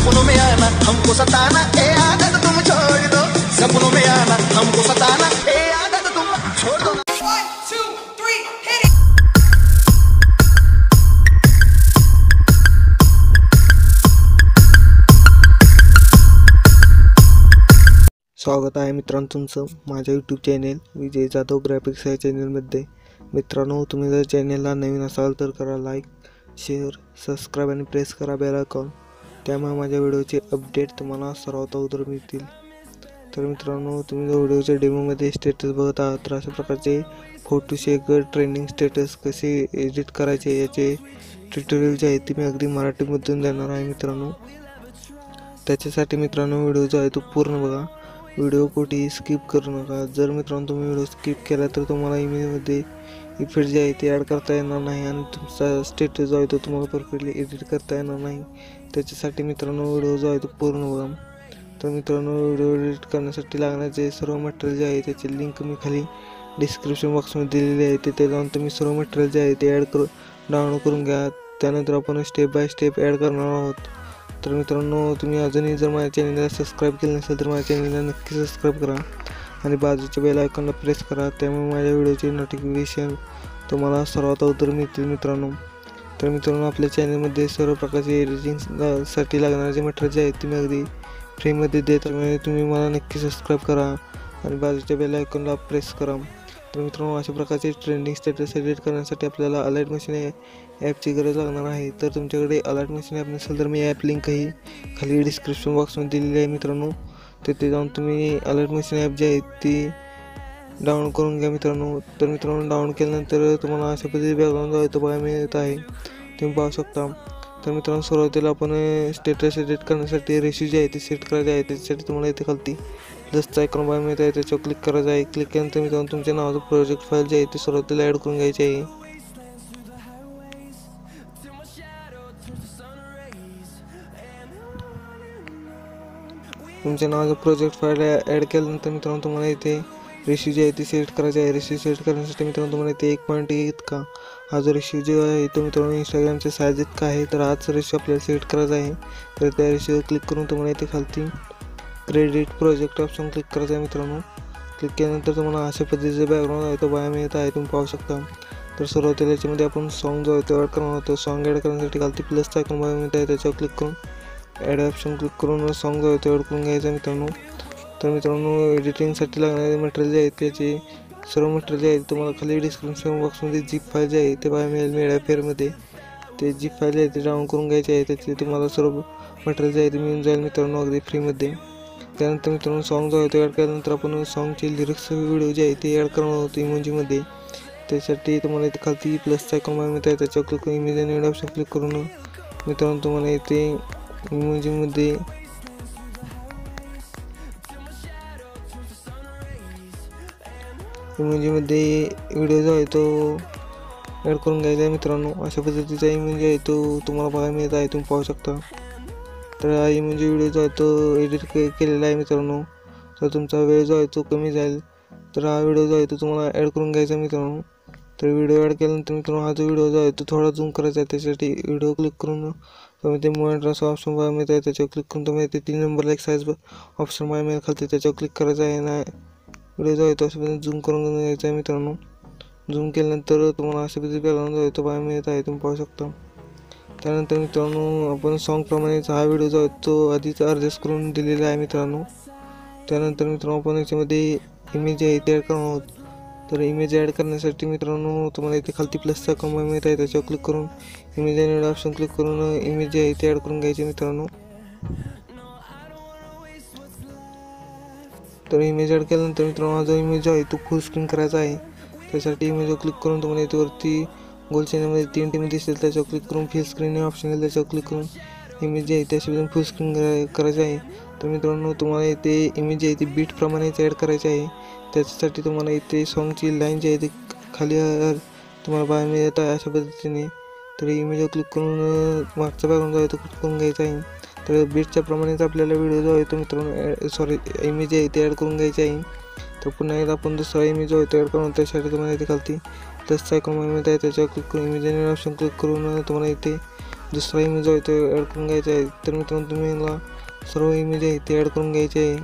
सपनों में आना हमको सताना ए आदत तुम छोड़ दो सपनों में आना हमको सताना ए आदत तुम छोड़ दो One, two, three, hit it! स्वागत आहे मित्रांनो तुमचं माझ्या YouTube channel Vijay Jadhav graphics या चॅनलमध्ये मित्रांनो तुम्ही जर चॅनेलला नवीन असाल तर करा लाईक शेअर सबस्क्राईब आणि प्रेस करा बेल आयकॉन त्यामुळे माझ्या व्हिडिओचे अपडेट तुम्हाला सर्वात अगोदर मिळतील. तर मित्रांनो तुम्ही जर व्हिडिओच्या डेमोमध्ये स्टेटस बघत आहात तर अशा प्रकारचे फोटोशेक ट्रेनिंग ट्रेंडिंग स्टेटस कसे एडिट करायचे याचे ट्युटोरियल जे आहे ते मी अगदी मराठीमधून देणार आहे मित्रांनो. त्याच्यासाठी मित्रांनो व्हिडिओ जो आहे तो पूर्ण बघा. व्हिडिओ कुठेही स्किप करू नका. जर मित्रांनो तुम्ही व्हिडिओ स्किप केला तर तुम्हाला इमेजमध्ये इफेक्ट जे आहे ते ॲड करता येणार नाही आणि तुमचा स्टेटस जो आहे तो तुम्हाला परफेक्टली एडिट करता येणार नाही. त्याच्यासाठी मित्रांनो व्हिडिओ जो आहे तो पूर्ण बघा. तर मित्रांनो व्हिडिओ एडिट करण्यासाठी लागण्याचे सर्व मटेरियल जे आहे त्याची लिंक मी खाली डिस्क्रिप्शन बॉक्समध्ये दिलेली आहे. तिथे जाऊन तुम्ही सर्व मटेरियल जे आहे ते ॲड करू डाउनलोड करून घ्या. त्यानंतर आपण स्टेप बाय स्टेप ॲड करणार आहोत. तर मित्रांनो तुम्ही अजूनही जर माझ्या चॅनलला सबस्क्राईब केलं नसेल तर माझ्या चॅनलला नक्की सबस्क्राईब करा. आणि बाजूच्या बेल आयकॉनला प्रेस करा. त्यामुळे माझ्या व्हिडिओचे नोटिफिकेशन तुम्हाला सर्वात अगोदर मिळतील मित्रांनो. तर मित्रांनो आपल्या चॅनलमध्ये सर्व प्रकारचे एडिटिंगसाठी लागणारे जे मटेरियल जे आहेत तुम्ही अगदी फ्रीमध्ये देत त्यामुळे म्हणजे तुम्ही मला नक्की सबस्क्राईब करा आणि बाजूच्या बेल आयकॉनला प्रेस करा. तर मित्रांनो अशा प्रकारचे ट्रेंडिंग स्टेटस एडिट करण्यासाठी आपल्याला अलर्ट मशीन ॲपची गरज लागणार आहे. तर तुमच्याकडे अलर्ट मशीन ॲप नसेल तर मी ॲप लिंकही खाली डिस्क्रिप्शन बॉक्समध्ये दिलेली आहे मित्रांनो. तिथे जाऊन तुम्ही अलर्ट मशीन ॲप जी आहे ती डाउनलोड करून घ्या मित्रांनो. तर मित्रांनो डाउनलोड केल्यानंतर तुम्हाला अशा पद्धती बॅकग्राऊंड जो आहे तो बघायला मिळत आहे. तुम्ही पाहू शकता. तर मित्रांनो सुरुवातीला आपण स्टेटस एडिट करण्यासाठी रेशू जी आहे ते सेट करायची आहे. त्याच्यासाठी तुम्हाला इथे खालती जसं आयकॉन बघायला मिळत आहे. त्याच्यावर क्लिक करायचं आहे. क्लिक केल्यानंतर मित्रांनो तुमच्या नावाचं प्रोजेक्ट फाईल जे आहे ते सुरुवातीला ॲड करून घ्यायची आहे. तुमच्या नावाचं प्रोजेक्ट फाईल ॲड केल्यानंतर मित्रांनो तुम्हाला इथे रेशिओ जी आहे ती सिलेक्ट करायची आहे. रेशिओ सिलेक्ट करण्यासाठी मित्रांनो तुम्हाला इथे एक पॉईंट इतका. हा जो रेशिओ जो आहे तो मित्रांनो इंस्टाग्रामच्या साईज इतका आहे. तर हाच रेशिओ आपल्याला सिलेक्ट करायचा आहे. तर त्या रेशोवर क्लिक करून तुम्हाला इथे खालती क्रेडिट प्रोजेक्ट ऑप्शन क्लिक करायचं आहे मित्रांनो. क्लिक केल्यानंतर तुम्हाला अशा पद्धतीचा बॅकग्राऊंड आहे तो बाया मिळत आहे. तुम्ही पाहू शकता. तर सुरुवातीला याच्यामध्ये आपण सॉन्ग जो आहे तो ॲड करणार होतो सॉन्ग ॲड करण्यासाठी खालती प्लसचा आयकॉन बघायला मिळत आहे. त्याच्यावर क्लिक करून ॲड ऑप्शन क्लिक करून सॉन्ग जो आहे तो ॲड करून घ्यायचा आहे मित्रांनो. तर मित्रांनो एडिटिंगसाठी लागणारे मटेरियल जे आहेत त्याचे सर्व मटेरियल जे आहे तुम्हाला खाली डिस्क्रिप्शन बॉक्समध्ये जीप फाईल जे आहे ते बाहेर मिळेल मेळा फेअरमध्ये ते जीप फाईल जे आहे ते डाऊन करून घ्यायचे आहे त्याचे तुम्हाला सर्व मटेरियल जे आहे ते मिळून जाईल मित्रांनो अगदी फ्रीमध्ये त्यानंतर मित्रांनो सॉन्ग जो आहे तो ॲड केल्यानंतर आपण सॉन्गचे लिरिक्स व्हिडिओ जे आहे ते ॲड करणार होतो इमोजीमध्ये त्यासाठी तुम्हाला इथे खालती प्लसचा आयकॉन मिळत आहे त्याच्यावर क्लिक इमेज आणि ऑप्शन क्लिक करून मित्रांनो तुम्हाला इथे इमोजीमध्ये इमोजीमध्ये व्हिडिओ जो आहे तो. ॲड करून घ्यायचा आहे मित्रांनो. अशा पद्धतीचा इमोजी आहे तो. तुम्हाला बघायला मिळत आहे तुम्ही पाहू शकता. तर हा इमोजी व्हिडिओ जो आहे तो. एडिट के केलेला आहे मित्रांनो. तर तुमचा वेळ जो आहे तो कमी जाईल. तर हा व्हिडिओ जो आहे तो तुम्हाला ॲड करून घ्यायचा आहे मित्रांनो. तर व्हिडिओ ॲड केल्यानंतर मित्रांनो हा जो व्हिडिओ जो आहे तो थोडा झूम करायचा आहे. त्यासाठी व्हिडिओ क्लिक करून तुम्ही ते मॉनिटरचा ऑप्शन बघायला मिळत आहे त्याच्यावर क्लिक करून तुम्ही ते तीन नंबरला एक साईज ऑप्शन बघायला मिळेल. खालती त्याच्यावर क्लिक करायचं आहे ना. व्हिडिओ जो येतो अशा पद्धतीने झूम करून घ्यायचा आहे मित्रांनो. झूम केल्यानंतर तुम्हाला अशा पद्धती बॅकग्राऊंड जो आहे तो बघायला मिळत आहे तुम्ही पाहू शकता. त्यानंतर मित्रांनो आपण सॉन्गप्रमाणेच हा व्हिडिओ जो आहे तो आधीच ॲडजस्ट करून दिलेला आहे मित्रांनो. त्यानंतर मित्रांनो आपण याच्यामध्ये इमेज आहे ते ॲड करणार आहोत. तर इमेज ॲड करण्यासाठी मित्रांनो तुम्हाला इथे खालती प्लसचा कमा मिळत आहे त्याच्यावर क्लिक करून इमेज आणि ऑप्शन क्लिक करून इमेज आहे ते ॲड करून घ्यायचे मित्रांनो. तर इमेज ॲड केल्यानंतर मित्रांनो जो इमेज आहे तो फुल स्क्रीन करायचा आहे. त्यासाठी इमेजवर क्लिक करून तुम्हाला इथेवरती गोल चॅनलमध्ये तीन टीम दिसेल त्याच्यावर क्लिक करून फुल स्क्रीन हे ऑप्शन येईल त्याच्यावर क्लिक करून इमेज जे आहे त्याशी फुल स्क्रीन करायचं आहे. तर मित्रांनो तुम्हाला इथे इमेज जी आहे ती बीटप्रमाणेच ॲड करायची आहे. त्याच्यासाठी तुम्हाला इथे सॉन्गची लाईन जी आहे ती खाली तुम्हाला बाहेर मिळत आहे अशा पद्धतीने. तर इमेजवर क्लिक करून मागचा बॅकग्राऊंड जो आहे तो क्लिक करून घ्यायचा आहे. तर बीटच्या प्रमाणेच आपल्याला व्हिडिओ जो आहे तो मित्रांनो सॉरी इमेज आहे ते ॲड करून घ्यायची आहे. तर पुन्हा एकदा आपण दुसरा इमेज जो आहे तो ॲड करून त्याच्यासाठी तुम्हाला इथे खालती प्लसचा आयकॉन मिळत आहे त्याच्यावर क्लिक करून इमेज आणि ऑप्शन क्लिक करून तुम्हाला इथे दुसरा इमेज आहे तो ॲड करून घ्यायचा आहे. तर मित्रांनो तुम्ही मला सर्व इमेज आहे ते ॲड करून घ्यायचे आहे.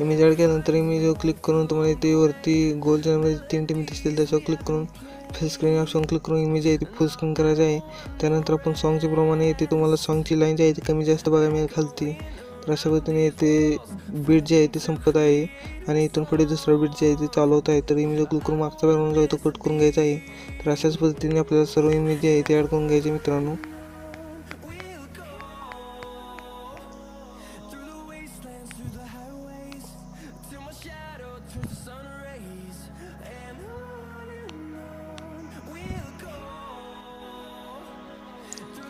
इमेज ॲड केल्यानंतर इमेजवर क्लिक करून तुम्हाला इथे वरती गोल चॅनलमध्ये तीन टीम दिसतील त्याच्यावर क्लिक करून फुल स्क्रीन ऑप्शन क्लिक करून इमेज आहे ती फुल स्क्रीन करायचं आहे. त्यानंतर आपण सॉंगच्या प्रमाणे येते तुम्हाला सॉंगची लाईन जी आहे ती कमी जास्त बघायला मिळेल खालती. तर अशा पद्धतीने ते बीट जे आहे ते संपत आहे. आणि इथून पुढे दुसरं बीट जे आहे ते चालवत आहे. तर इमेज क्लिक करून मागचा बॅकग्राऊंड जो आहे तो कट करून घ्यायचा आहे. तर अशाच पद्धतीने आपल्याला सर्व इमेज जे आहे ते ॲड करून घ्यायचे मित्रांनो.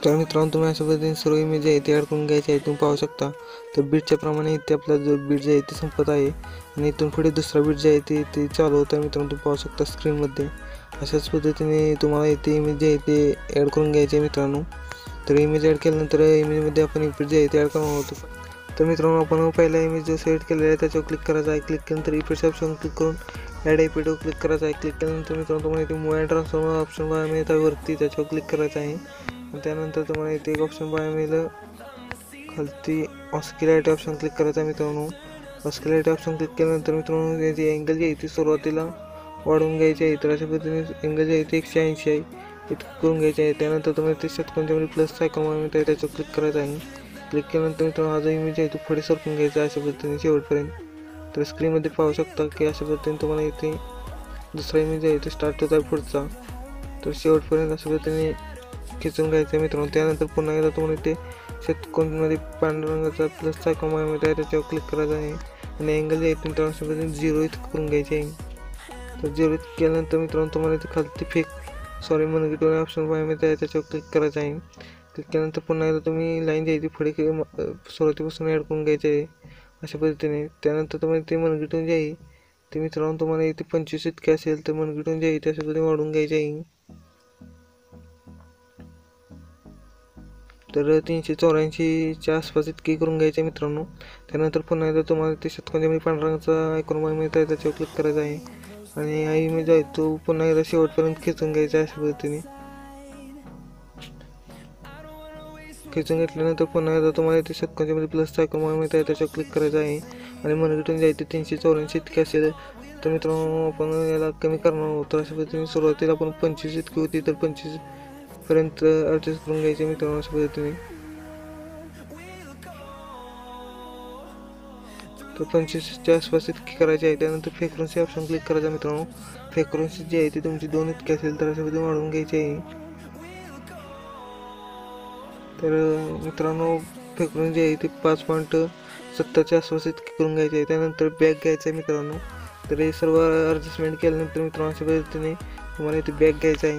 तर मित्रांनो तुम्ही अशा पद्धतीने सर्व इमेज आहे ते ॲड करून घ्यायचे आहे तुम्ही पाहू शकता. तर बीटच्या प्रमाणे इथे आपला जो बीट जे आहे ते संपत आहे. आणि इथून पुढे दुसरा बीट जे आहे ते ते चालू होतं. मित्रांनो तुम्ही पाहू शकता स्क्रीनमध्ये अशाच पद्धतीने तुम्हाला इथे इमेज जे आहे ते ॲड करून घ्यायचे आहे मित्रांनो. तर इमेज ॲड केल्यानंतर इमेजमध्ये आपण इफेक्ट जे आहे ते ॲड करणार होतो तर मित्रांनो आपण पहिला इमेज जो सेट केलेला आहे त्याच्यावर क्लिक करायचा आहे. क्लिक केल्यानंतर इफेक्ट्स ऑप्शन क्लिक करून ॲड इफेक्टवर क्लिक करायचा आहे. क्लिक केल्यानंतर मित्रांनो तुम्हाला इथे मोबाईल ट्रान्सफॉर्मर ऑप्शन मिळतावरती आहे. वरती त्याच्यावर क्लिक करायचं आहे. त्यानंतर तुम्हाला इथे एक ऑप्शन पाहायला मिळेल. खालती ऑस्किलाइटी ऑप्शन क्लिक करायचा आहे मित्रांनो. ऑस्किलाइटी ऑप्शन क्लिक केल्यानंतर मित्रांनो याची अँगल जी आहे ती सुरुवातीला वाढवून घ्यायची आहे. तर अशा पद्धतीने अँगल जी आहे ती एकशे ऐंशी आहे. इथं करून घ्यायची आहे. त्यानंतर तुम्हाला ते शतकोणच्यामध्ये प्लस सायकल मिळत आहे. त्याच्यावर क्लिक करायचं आहे. क्लिक केल्यानंतर मित्रांनो हा जो इमेज आहे तो पुढे सरकून घ्यायचा अशा पद्धतीने शेवटपर्यंत. तर स्क्रीनमध्ये पाहू शकता की अशा पद्धतीने तुम्हाला इथे दुसरा इमेज आहे. तो स्टार्ट होत आहे पुढचा. तर शेवटपर्यंत अशा पद्धतीने खिचून घ्यायचं आहे मित्रांनो. त्यानंतर पुन्हा एकदा तुम्हाला इथे शतकोणमध्ये पांढऱ्या रंगाचा प्लसचा कमाईमध्ये आहे त्याच्यावर क्लिक करायचा आहे. आणि अँगल जे आहे मित्रांनो झिरो इथं करून घ्यायचे आहे. तर झिरो इथं केल्यानंतर मित्रांनो तुम्हाला इथे खालती फेक सॉरी मनगिटोने ऑप्शन पाहिजे आहे त्याच्यावर क्लिक करायचं आहे. क्लिक केल्यानंतर पुन्हा एकदा तुम्ही लाईन जी आहे ती सुरुवातीपासून ॲड करून घ्यायचे आहे. अशा पद्धतीने. त्यानंतर तुम्हाला ते मनगिटून जे आहे ते मित्रांनो तुम्हाला इथे पंचवीस इतके असेल तर मनगिटून जे आहे ते अशा पद्धतीने वाढून घ्यायचे आहे. तर तीनशे चौऱ्याऐंशीच्या आसपास इतकी करून घ्यायचे मित्रांनो. त्यानंतर पुन्हा एकदा तुम्हाला ते शतकोणच्या पांढऱ्या रंगाचा आयकॉन मिळत आहे त्याच्यावर क्लिक करायचा आहे. आणि हा इमेज आहे तो पुन्हा एकदा शेवटपर्यंत खेचून घ्यायचा आहे अशा पद्धतीने. खेचून घेतल्यानंतर पुन्हा एकदा तुम्हाला ते शतकोणच्या मध्ये प्लसचा आयकॉन मिळत आहे त्याच्यावर क्लिक करायचा आहे. आणि मनगिटून जायचं तीनशे चौऱ्याऐंशी इतके असेल. तर मित्रांनो आपण याला कमी करणार आहोत. तर अशा पद्धतीने सुरुवातीला आपण पंचवीस इतकी होती तर पंचवीस पर्यंत ॲडजस्ट करून घ्यायचे मित्रांनो अशा पद्धतीने तर पंचवीसच्या आसपास इतकी करायची आहे त्यानंतर फ्रेक्वेन्सी ऑप्शन क्लिक करायचा मित्रांनो फ्रेक्वेन्सी जी आहे ती तुमची दोन इतकी असेल तर अशा पद्धतीने वाढवून घ्यायची आहे तर मित्रांनो फ्रेक्वेन्सी जी आहे ती पाच पॉईंट सत्तरच्या आसपास इतकी करून घ्यायची आहे त्यानंतर बॅग घ्यायचं आहे मित्रांनो तर हे सर्व ॲडजस्टमेंट केल्यानंतर मित्रांनो अशा पद्धतीने तुम्हाला इथे बॅग घ्यायचा आहे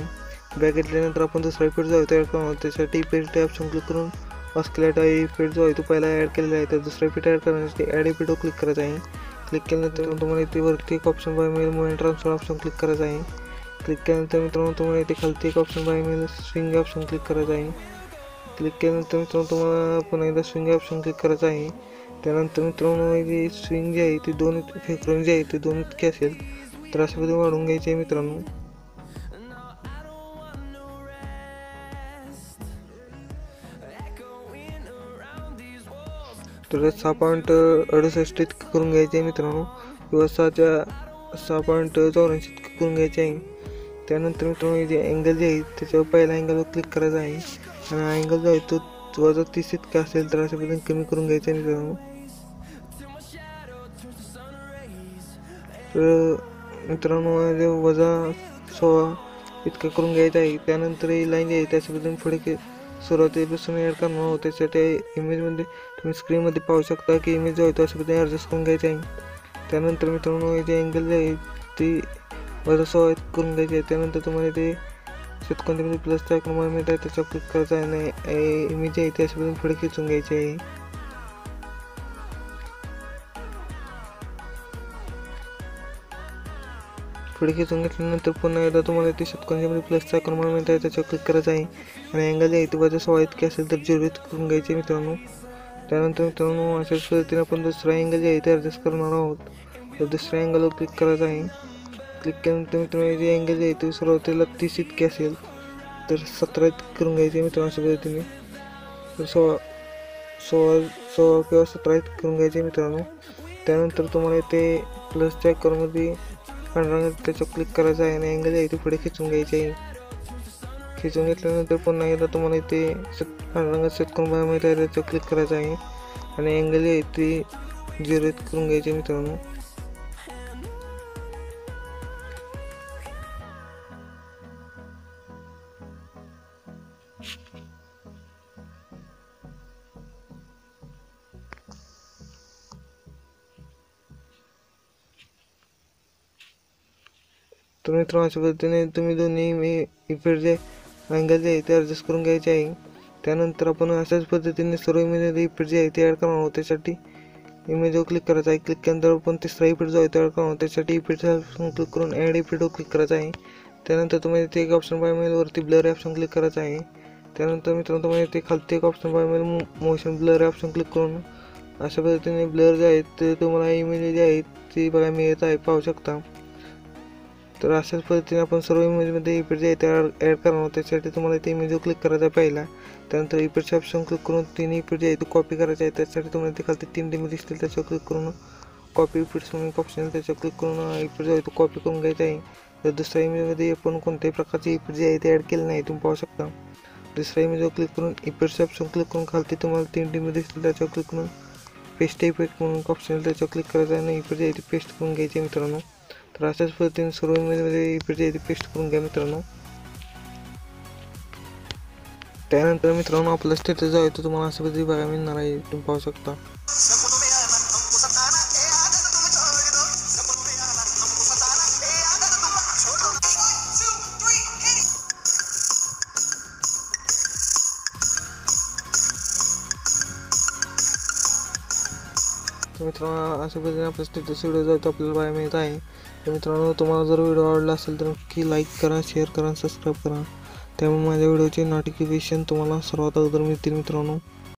बॅग घेतल्यानंतर आपण दुसरा इफेक्ट जो आहे तो ॲड करणार त्यासाठी इफेक्ट ऑप्शन क्लिक करून ऑस्किलेट इफेक्ट जो आहे तो पहिला ॲड केलेला आहे. तर दुसरा इफेक्ट ॲड करण्यासाठी ॲड इफेक्टवर क्लिक करायचा आहे. क्लिक केल्यानंतर तुम्हाला इथे वरती एक ऑप्शन बाय मिळेल मोबाईल ट्रान्सफर ऑप्शन क्लिक करायचा आहे. क्लिक केल्यानंतर मित्रांनो तुम्हाला इथे खालती एक ऑप्शन बाय मिळेल स्विंग ऑप्शन क्लिक करायचा आहे. क्लिक केल्यानंतर मित्रांनो तुम्हाला पुन्हा एकदा स्विंग ऑप्शन क्लिक करायचं आहे. त्यानंतर मित्रांनो इथे स्विंग जी आहे ती दोन फेकरून जी आहे ती दोन इतकी असेल. तर अशा पद्धतीने वाढून घ्यायची आहे मित्रांनो. तर सहा पॉईंट अडुसष्ट इतकं करून घ्यायचे आहे मित्रांनो. किंवा सहाच्या सहा पॉईंट चौऱ्याऐंशी इतकं करून घ्यायचे आहे. त्यानंतर मित्रांनो जे अँगल जे आहे त्याच्यावर पहिल्या अँगलवर क्लिक करायचा आहे. आणि अँगल जो आहे तो वजा तीस इतका असेल तर अशा पद्धतीने कमी करून घ्यायचं आहे मित्रांनो. तर मित्रांनो जे वजा सोळा इतकं करून घ्यायचं आहे. त्यानंतर ही लाईन जी आहे त्याच्या पद्धतीने पुढे के सुरुवातीपासून ॲड करणार होते त्यासाठी इमेजमध्ये तुम्ही स्क्रीनमध्ये पाहू शकता की इमेज जो आहे तो अशा ॲडजस्ट करून घ्यायचा आहे. त्यानंतर मित्रांनो हे जे अँगल जे आहे ती वजा सोळा करून घ्यायची आहे. त्यानंतर तुम्हाला ते शेतकोणत्यामध्ये प्लस त्या क्रमांक मिळत आहे त्याच्यावर क्लिक करायचा आहे आणि इमेज आहे ते अशा पुढे खेचून घ्यायची आहे. पुढे खेचून घेतल्यानंतर पुन्हा एकदा तुम्हाला ते शतकोणच्यामध्ये प्लसचा क्रमांक मिळत आहे त्याच्यावर क्लिक करायचा आहे. आणि अँगल जे आहे ते वजा सोळा इतके असेल तर झिरो करून घ्यायचे मित्रांनो. त्यानंतर मित्रांनो अशाच पद्धतीने आपण दुसरा अँगल जे आहे ते ॲडजस्ट करणार आहोत. तर दुसऱ्या अँगलवर क्लिक करायचा आहे. क्लिक केल्यानंतर मित्रांनो जे अँगल आहे ते सुरुवातीला तीस इतके असेल तर सतरा इतके करून घ्यायचे मित्रांनो अशा पद्धतीने. तर सोळा सोळा सोळा किंवा सतरा इतके करून घ्यायचे मित्रांनो. त्यानंतर तुम्हाला इथे प्लसच्या आकारमध्ये पांढरा रंग त्याच्यावर क्लिक करायचं आहे आणि अँगल आहे ते पुढे खिचून घ्यायचे आहे. खिचून घेतल्यानंतर पुन्हा एकदा तुम्हाला इथे सेट पांढऱ्या रंगात सेट आहे त्याच्यावर क्लिक करायचं आहे. आणि अँगल आहे ती झिरो करून घ्यायची मित्रांनो. तर मित्रांनो अशा पद्धतीने तुम्ही दोन्ही मी इफेक्ट जे अँगल जे आहे ते ॲडजस्ट करून घ्यायचे आहे. त्यानंतर आपण अशाच पद्धतीने सर्व इमेजमध्ये इफेक्ट जे आहे ते ॲड करणार आहोत. त्यासाठी इमेजवर क्लिक करायचं आहे. क्लिक केल्यानंतर आपण तिसरा इफेक्ट जो आहे तो ॲड करणार आहोत. त्यासाठी इफेक्ट क्लिक करून ॲड इफेक्टवर क्लिक करायचं आहे. त्यानंतर तुम्हाला इथे एक ऑप्शन बाय मिळेल वरती ब्लर ऑप्शन क्लिक करायचं आहे. त्यानंतर मित्रांनो तुम्हाला इथे खालती एक ऑप्शन बाय मेल मोशन ब्लर ऑप्शन क्लिक करून अशा पद्धतीने ब्लर जे आहेत ते तुम्हाला इमेज जे आहेत ती बघायला मिळत आहे. पाहू शकता. तर अशाच पद्धतीने आपण सर्व इमेजमध्ये इफेक्ट जे आहे ते ॲड करणार आहोत. त्यासाठी तुम्हाला इथे इमेजवर क्लिक करायचा पहिला. त्यानंतर इफेक्टचे ऑप्शन क्लिक करून तीन इफेक्ट जे आहे ते कॉपी करायचं आहे त्यासाठी तुम्हाला ते खालती तीन इमेज दिसतील. त्याच्यावर क्लिक करून कॉपी इफेक्ट्स म्हणून एक ऑप्शन त्याच्यावर क्लिक करून इफेक्ट जो आहे तो कॉपी करून घ्यायचा आहे. तर दुसऱ्या इमेजमध्ये आपण कोणत्याही प्रकारचे इफेक्ट जे आहे ते ॲड केले नाही. तुम्ही पाहू शकता. दुसऱ्या इमेजवर क्लिक करून इफेक्टचे ऑप्शन क्लिक करून खालती तुम्हाला तीन इमेज दिसतील. त्याच्यावर क्लिक करून पेस्ट इफेक्ट म्हणून ऑप्शन त्याच्यावर क्लिक करायचं आहे आणि इफेक्ट जे आहे ते पेस्ट करून घ्यायचे मित्रांनो. तर अशाच पद्धतीने सर्व इमेजमध्ये इकडे जे पेस्ट करून घ्या मित्रांनो. त्यानंतर मित्रांनो आपला स्टेटस जो आहे तो तुम्हाला अशा पद्धती बघायला मिळणार आहे. तुम्ही पाहू शकता. मित्रांनो अशा पद्धतीने आपला स्टेटस व्हिडिओ जो आहे तो आपल्याला बघायला मिळत आहे. तर मित्रांनो तुम्हाला जर व्हिडिओ आवडला असेल तर नक्की लाईक करा शेअर करा सबस्क्राईब करा. त्यामुळे माझ्या व्हिडिओचे नोटिफिकेशन तुम्हाला सर्वात अगोदर मिळतील मित्रांनो.